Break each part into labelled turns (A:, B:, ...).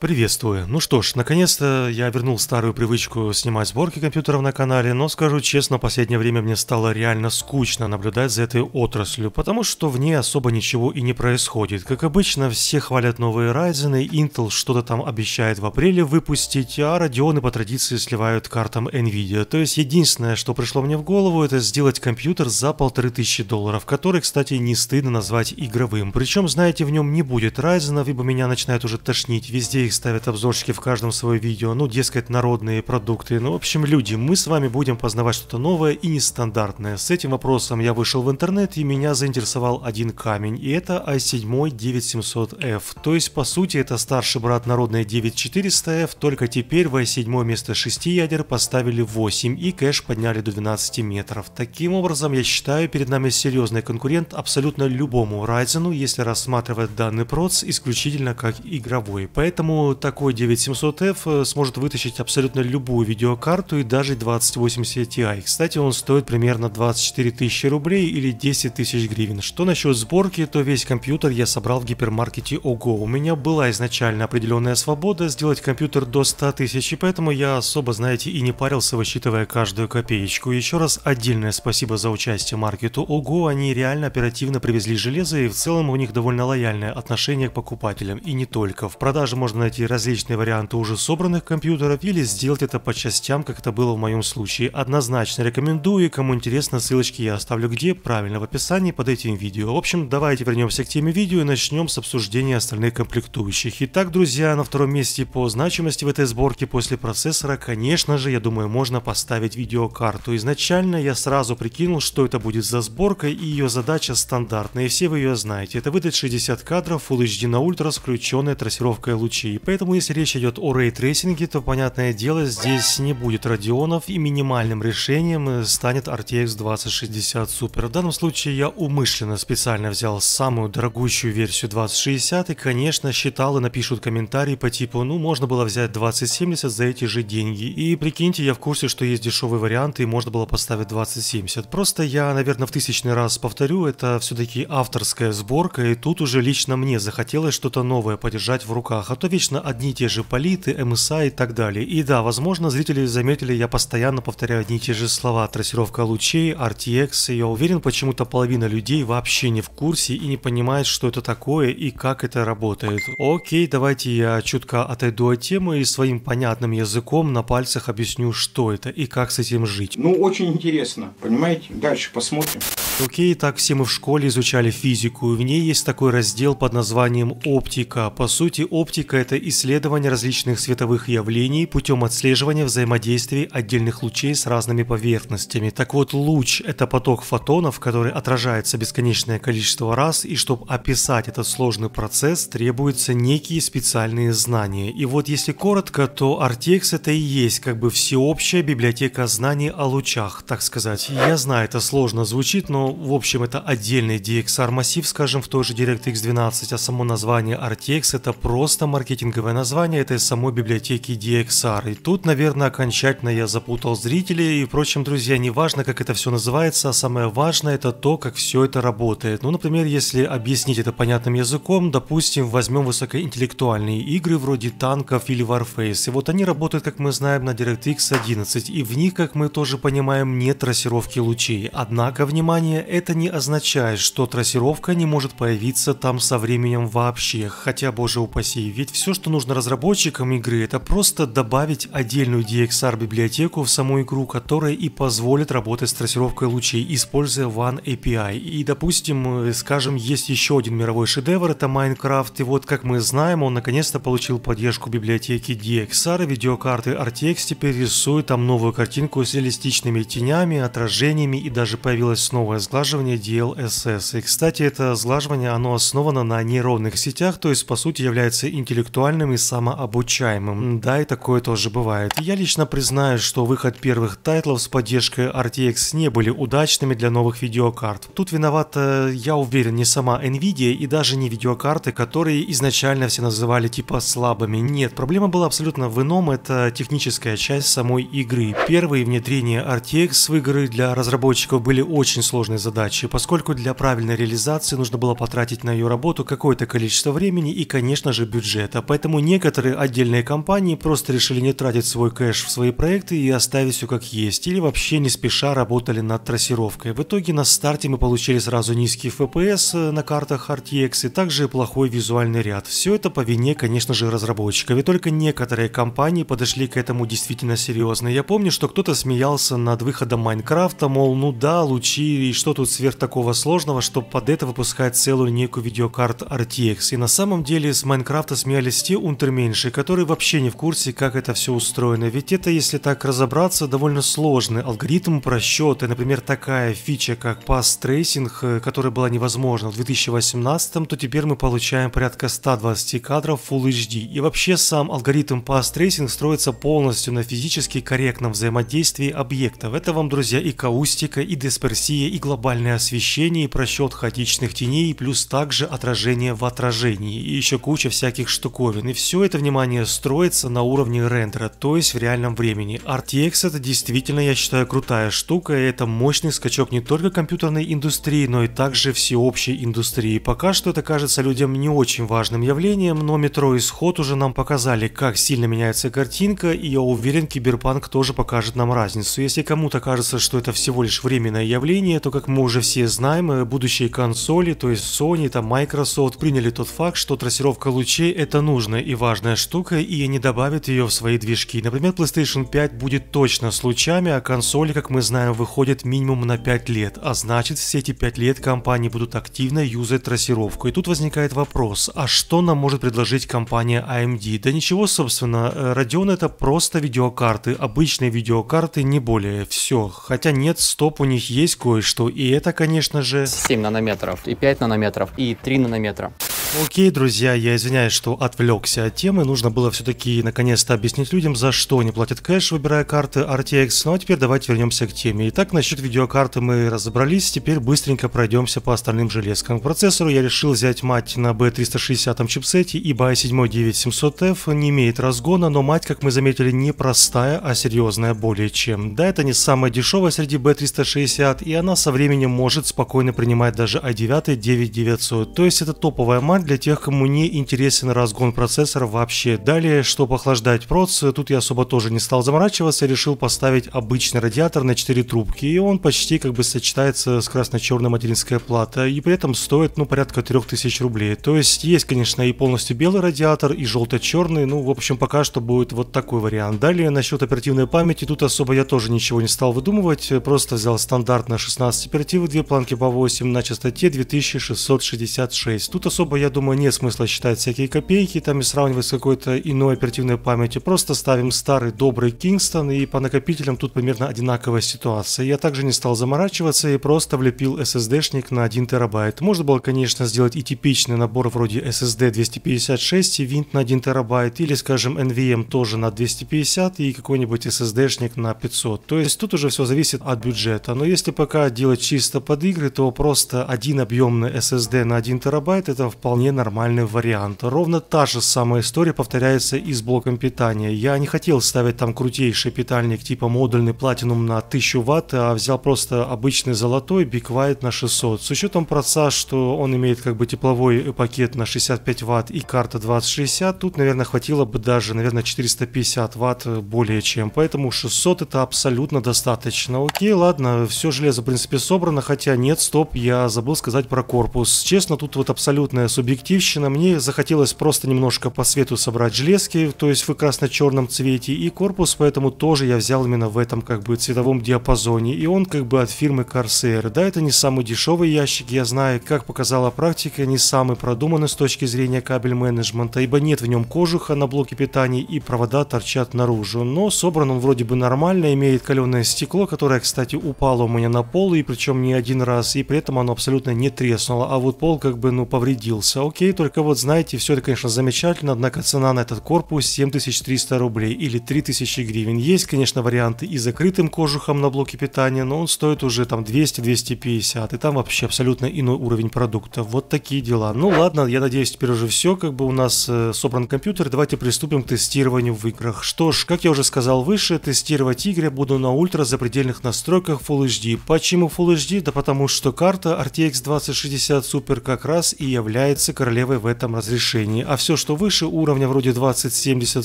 A: Приветствую. Ну что ж, наконец-то я вернул старую привычку снимать сборки компьютеров на канале, но скажу честно, в последнее время мне стало реально скучно наблюдать за этой отраслью, потому что в ней особо ничего и не происходит. Как обычно, все хвалят новые Ryzen, Intel что-то там обещает в апреле выпустить, а Radeon по традиции сливают картам Nvidia. То есть единственное, что пришло мне в голову, это сделать компьютер за полторы тысячи долларов, который, кстати, не стыдно назвать игровым. Причем, знаете, в нем не будет Ryzen, ибо меня начинает уже тошнить везде их ставят обзорщики в каждом свое видео, ну, дескать, народные продукты. Ну, в общем, люди, мы с вами будем познавать что-то новое и нестандартное. С этим вопросом я вышел в интернет и меня заинтересовал один камень, и это i7 9700F. То есть, по сути, это старший брат народной 9400F, только теперь в i7 вместо 6 ядер поставили 8 и кэш подняли до 12 метров. Таким образом, я считаю, перед нами серьезный конкурент абсолютно любому Ryzen, если рассматривать данный проц исключительно как игровой. Поэтому такой 9700F э, сможет вытащить абсолютно любую видеокарту и даже 2080 Ti. Кстати, он стоит примерно 24 тысячи рублей или 10 тысяч гривен. Что насчет сборки, то весь компьютер я собрал в гипермаркете OGO. У меня была изначально определенная свобода сделать компьютер до 100 тысяч, и поэтому я особо, знаете, и не парился, высчитывая каждую копеечку. Еще раз отдельное спасибо за участие маркету OGO, они реально оперативно привезли железо, и в целом у них довольно лояльное отношение к покупателям, и не только. В продаже можно найти различные варианты уже собранных компьютеров или сделать это по частям, как это было в моем случае. Однозначно рекомендую, кому интересно, ссылочки я оставлю где, правильно в описании под этим видео. В общем, давайте вернемся к теме видео и начнем с обсуждения остальных комплектующих. Итак, друзья, на втором месте по значимости в этой сборке после процессора, конечно же, я думаю, можно поставить видеокарту. Изначально я сразу прикинул, что это будет за сборка, и ее задача стандартная, и все вы ее знаете. Это выдать 60 кадров Full HD на ультра с включенной трассировкой лучей. Поэтому если речь идет о ray tracing е, то понятное дело здесь не будет Radeon ов и минимальным решением станет RTX 2060 Super. В данном случае я умышленно специально взял самую дорогущую версию 2060 и конечно считал и напишут комментарии по типу ну можно было взять 2070 за эти же деньги. И прикиньте, я в курсе, что есть дешевые варианты и можно было поставить 2070. Просто я, наверное, в тысячный раз повторю, это все-таки авторская сборка и тут уже лично мне захотелось что-то новое подержать в руках, а то вечно точно одни и те же Palit ы, MSI и так далее. И да, возможно, зрители заметили, я постоянно повторяю одни и те же слова. Трассировка лучей, RTX. И я уверен, почему-то половина людей вообще не в курсе и не понимает, что это такое и как это работает. Окей, давайте я чутка отойду от темы и своим понятным языком на пальцах объясню, что это и как с этим жить.
B: Ну, очень интересно, понимаете? Дальше посмотрим.
A: Окей, так все мы в школе изучали физику, и в ней есть такой раздел под названием «Оптика». По сути, оптика – это исследование различных световых явлений путем отслеживания взаимодействий отдельных лучей с разными поверхностями. Так вот, луч – это поток фотонов, который отражается бесконечное количество раз, и чтобы описать этот сложный процесс, требуются некие специальные знания. И вот если коротко, то RTX это и есть как бы всеобщая библиотека знаний о лучах, так сказать. Я знаю, это сложно звучит, но в общем это отдельный DXR массив, скажем, в той же DirectX 12, а само название RTX это просто маркетинг маркетинговое название этой самой библиотеки DXR. И тут, наверное, окончательно я запутал зрителей. И, впрочем, друзья, не важно, как это все называется, а самое важное это то, как все это работает. Ну, например, если объяснить это понятным языком, допустим, возьмем высокоинтеллектуальные игры вроде танков или Warface. И вот они работают, как мы знаем, на DirectX 11. И в них, как мы тоже понимаем, нет трассировки лучей. Однако, внимание, это не означает, что трассировка не может появиться там со временем вообще. Хотя, боже упаси, ведь все, что нужно разработчикам игры, это просто добавить отдельную DXR библиотеку в саму игру, которая и позволит работать с трассировкой лучей, используя One API. И, допустим, э, скажем, есть еще один мировой шедевр, это Minecraft, и вот, как мы знаем, он наконец-то получил поддержку библиотеки DXR, видеокарты RTX теперь рисуют там новую картинку с реалистичными тенями, отражениями, и даже появилось новое сглаживание DLSS. И, кстати, это сглаживание, оно основано на нейронных сетях, то есть, по сути, является интеллектуальным интеллектуальным и самообучаемым. Да, и такое тоже бывает. Я лично признаю, что выход первых тайтлов с поддержкой RTX не были удачными для новых видеокарт. Тут виновата, я уверен, не сама Nvidia и даже не видеокарты, которые изначально все называли типа слабыми. Нет, проблема была абсолютно в ином, это техническая часть самой игры. Первые внедрения RTX в игры для разработчиков были очень сложной задачей, поскольку для правильной реализации нужно было потратить на ее работу какое-то количество времени и, конечно же, бюджета. Поэтому некоторые отдельные компании просто решили не тратить свой кэш в свои проекты и оставить все как есть, или вообще не спеша работали над трассировкой. В итоге на старте мы получили сразу низкий FPS на картах RTX и также плохой визуальный ряд. Все это по вине, конечно же, разработчиков, и только некоторые компании подошли к этому действительно серьезно. Я помню, что кто-то смеялся над выходом Майнкрафта, мол, ну да, лучи, и что тут сверх такого сложного, что под это выпускать целую линейку видеокарт RTX. И на самом деле с Майнкрафта смеялись те унтерменьши, которые вообще не в курсе, как это все устроено. Ведь это, если так разобраться, довольно сложный алгоритм просчета. Например, такая фича, как Tracing, э, которая была невозможна в 2018, то теперь мы получаем порядка 120 кадров Full HD. И вообще сам алгоритм Tracing строится полностью на физически корректном взаимодействии объектов. Это вам, друзья, и каустика, и дисперсия, и глобальное освещение, и просчет хаотичных теней, плюс также отражение в отражении, и еще куча всяких штуковин. И все это, внимание, строится на уровне рендера, то есть в реальном времени. RTX это действительно, я считаю, крутая штука, и это мощный скачок не только компьютерной индустрии, но и также всеобщей индустрии. Пока что это кажется людям не очень важным явлением, но метро исход уже нам показали, как сильно меняется картинка, и я уверен, Киберпанк тоже покажет нам разницу. Если кому-то кажется, что это всего лишь временное явление, то, как мы уже все знаем, э, будущие консоли, то есть Sony, там Microsoft, приняли тот факт, что трассировка лучей это нужная и важная штука, и они добавят ее в свои движки. Например, PlayStation 5 будет точно с лучами, а консоли, как мы знаем, выходят минимум на 5 лет, а значит все эти 5 лет компании будут активно юзать трассировку. И тут возникает вопрос, а что нам может предложить компания AMD? Да ничего, собственно, э, Radeon это просто видеокарты, обычные видеокарты, не более, все. Хотя нет, стоп, у них есть кое-что, и это, конечно же...
C: 7 нанометров, и 5 нанометров, и 3 нанометра.
A: Окей, друзья, я извиняюсь, что отвлекся от темы. Нужно было все-таки наконец-то объяснить людям, за что они платят кэш, выбирая карты RTX. Ну а теперь давайте вернемся к теме. Итак, насчет видеокарты мы разобрались. Теперь быстренько пройдемся по остальным железкам. К процессору я решил взять мать на B360 чипсете, ибо i7 9700F не имеет разгона, но мать, как мы заметили, не простая, а серьезная более чем. Да, это не самая дешевая среди B360, и она со временем может спокойно принимать даже i9 9900. То есть это топовая мать для тех, кому не интересен разгон процессора вообще. Далее, чтобы охлаждать проц, тут я особо тоже не стал заморачиваться, решил поставить обычный радиатор на 4 трубки, и он почти как бы сочетается с красно-черной материнская плата, и при этом стоит, ну, порядка 3000 рублей. То есть есть, конечно, и полностью белый радиатор, и желто-черный, ну, в общем, пока что будет вот такой вариант. Далее, насчет оперативной памяти, тут особо я тоже ничего не стал выдумывать, просто взял стандартно 16 оперативы, две планки по 8 на частоте 2666. Тут особо, я думаю, нет смысла считать всякие копейки там и сравнивать с какой-то иной оперативной памятью. Просто ставим старый добрый Kingston и по накопителям тут примерно одинаковая ситуация. Я также не стал заморачиваться и просто влепил SSD-шник на 1 терабайт. Можно было, конечно, сделать и типичный набор вроде SSD 256 и винт на 1 терабайт или, скажем, NVM тоже на 250 и какой-нибудь SSD-шник на 500. То есть тут уже все зависит от бюджета. Но если пока делать чисто под игры, то просто один объемный SSD на 1 терабайт это вполне нормальный вариант. Ровно та же самая история повторяется и с блоком питания. Я не хотел ставить там крутейший питальник типа модульный Platinum на 1000 Вт, а взял просто обычный золотой Big White на 600. С учетом проца, что он имеет как бы тепловой пакет на 65 Вт и карта 2060, тут, наверное, хватило бы даже, наверное, 450 Вт более чем. Поэтому 600 это абсолютно достаточно. Окей, ладно, все железо, в принципе, собрано, хотя нет, стоп, я забыл сказать про корпус. Честно, тут вот абсолютная субъективщина. Мне захотелось просто немножко по свету собрать железки, то есть в красно-черном цвете, и корпус, поэтому тоже я взял именно в этом как бы цветовом диапазоне. И он как бы от фирмы Corsair. Да, это не самый дешевый ящик, я знаю, как показала практика, не самый продуманный с точки зрения кабель менеджмента, ибо нет в нем кожуха на блоке питания и провода торчат наружу. Но собран он вроде бы нормально, имеет каленое стекло, которое, кстати, упало у меня на пол, и причем не один раз, и при этом оно абсолютно не треснуло, а вот пол как бы, ну, повредился. Окей, только вот знаете, все это, конечно, замечательно, однако цена на этот корпус 7300 рублей или 3000 гривен. Есть, конечно, варианты и закрытым кожухом на блоке питания, но он стоит уже там 200-250, и там вообще абсолютно иной уровень продукта. Вот такие дела. Ну ладно, я надеюсь, теперь уже все, как бы у нас э, собран компьютер, давайте приступим к тестированию в играх. Что ж, как я уже сказал выше, тестировать игры буду на ультра запредельных настройках Full HD. Почему Full HD? Да потому что карта RTX 2060 Super как раз и является является королевой в этом разрешении, а все, что выше уровня вроде 2070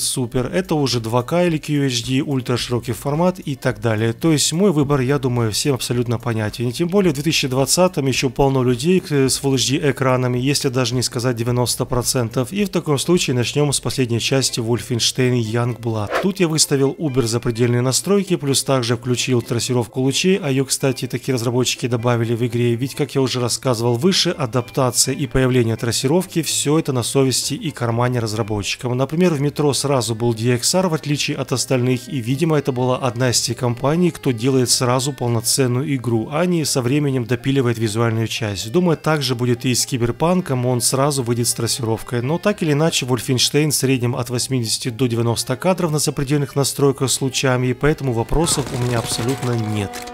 A: Super, это уже 2К или QHD, ультраширокий формат и так далее. То есть мой выбор, я думаю, всем абсолютно понятен. И тем более в 2020 еще полно людей с Full HD экранами, если даже не сказать 90%. И в таком случае начнем с последней части Wolfenstein Youngblood. Тут я выставил Uber запредельные настройки, плюс также включил трассировку лучей, а ее, кстати, такие разработчики добавили в игре, ведь, как я уже рассказывал выше, адаптация и появление трассировки, все это на совести и кармане разработчиков. Например, в метро сразу был DXR, в отличие от остальных, и, видимо, это была одна из тех компаний, кто делает сразу полноценную игру, а не со временем допиливает визуальную часть. Думаю, также будет и с Киберпанком, он сразу выйдет с трассировкой, но так или иначе Wolfenstein в среднем от 80 до 90 кадров на запредельных настройках с лучами, и поэтому вопросов у меня абсолютно нет.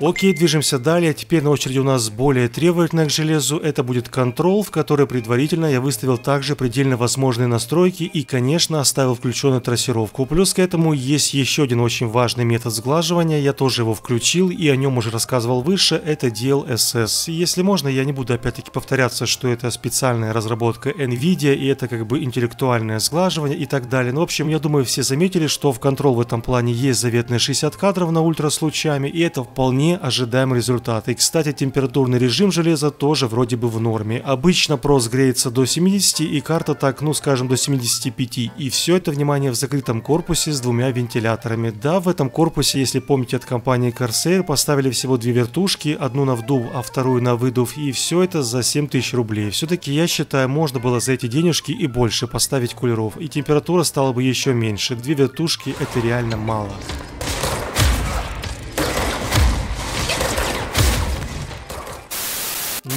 A: Окей, движемся далее. Теперь на очереди у нас более требовательное к железу. Это будет контрол, в который предварительно я выставил также предельно возможные настройки и, конечно, оставил включенную трассировку. Плюс к этому есть еще один очень важный метод сглаживания. Я тоже его включил и о нем уже рассказывал выше. Это DLSS. Если можно, я не буду опять-таки повторяться, что это специальная разработка NVIDIA и это как бы интеллектуальное сглаживание и так далее. Но, в общем, я думаю, все заметили, что в контрол в этом плане есть заветные 60 кадров на ультра с лучами и это вполне вполне ожидаем результат. И, кстати, температурный режим железа тоже вроде бы в норме. Обычно прос греется до 70 и карта так, ну скажем, до 75. И все это, внимание, в закрытом корпусе с двумя вентиляторами. Да, в этом корпусе, если помните от компании Corsair, поставили всего две вертушки, одну на вдув, а вторую на выдув. И все это за 7000 рублей. Все-таки я считаю, можно было за эти денежки и больше поставить кулеров. И температура стала бы еще меньше. Две вертушки это реально мало.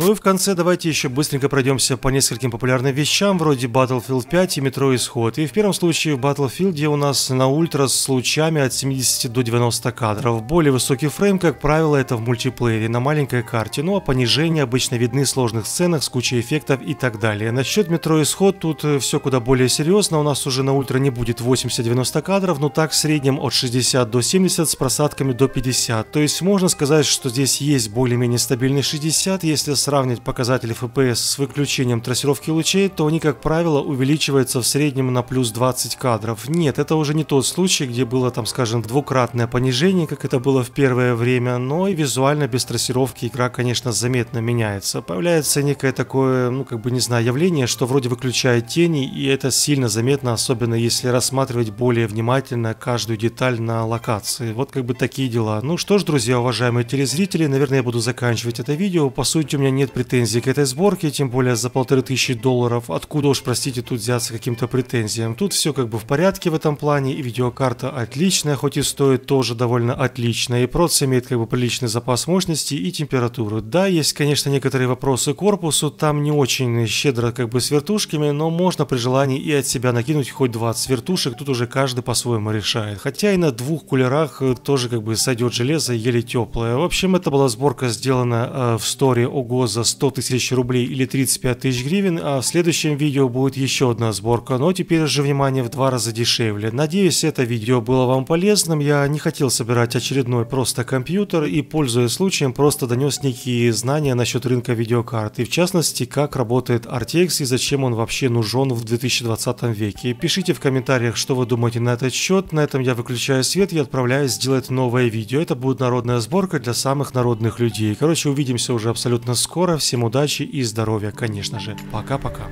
A: Ну и в конце давайте еще быстренько пройдемся по нескольким популярным вещам, вроде Battlefield 5 и Metro Исход. И в первом случае в Battlefield у нас на ультра с лучами от 70 до 90 кадров. Более высокий фрейм, как правило, это в мультиплеере на маленькой карте, ну а понижения обычно видны в сложных сценах с кучей эффектов и так далее. Насчет Metro Исход тут э, все куда более серьезно, у нас уже на ультра не будет 80-90 кадров, но так в среднем от 60 до 70 с просадками до 50. То есть можно сказать, что здесь есть более-менее стабильный 60, если сравнить показатели FPS с выключением трассировки лучей, то они, как правило, увеличиваются в среднем на плюс 20 кадров. Нет, это уже не тот случай, где было там, скажем, двукратное понижение, как это было в первое время, но и визуально без трассировки игра, конечно, заметно меняется. Появляется некое такое, ну, как бы, не знаю, явление, что вроде выключает тени, и это сильно заметно, особенно если рассматривать более внимательно каждую деталь на локации. Вот как бы такие дела. Ну что ж, друзья, уважаемые телезрители, наверное, я буду заканчивать это видео. По сути, у меня нет претензий к этой сборке, тем более за полторы тысячи долларов. Откуда уж, простите, тут взяться каким-то претензиям. Тут все как бы в порядке в этом плане, и видеокарта отличная, хоть и стоит тоже довольно отлично, и процесс имеет как бы приличный запас мощности и температуру. Да, есть, конечно, некоторые вопросы к корпусу, там не очень щедро как бы с вертушками, но можно при желании и от себя накинуть хоть 20 вертушек, тут уже каждый по-своему решает. Хотя и на двух кулерах э, тоже как бы сойдет железо еле теплое. В общем, это была сборка сделана э, в сторе ого за 100 тысяч рублей или 35 тысяч гривен, а в следующем видео будет еще одна сборка, но теперь же, внимание, в два раза дешевле. Надеюсь, это видео было вам полезным, я не хотел собирать очередной просто компьютер и, пользуясь случаем, просто донес некие знания насчет рынка видеокарт, и в частности, как работает RTX и зачем он вообще нужен в 2020 веке. Пишите в комментариях, что вы думаете на этот счет, на этом я выключаю свет и отправляюсь сделать новое видео. Это будет народная сборка для самых народных людей. Короче, увидимся уже абсолютно скоро. Всем удачи и здоровья, конечно же. Пока-пока.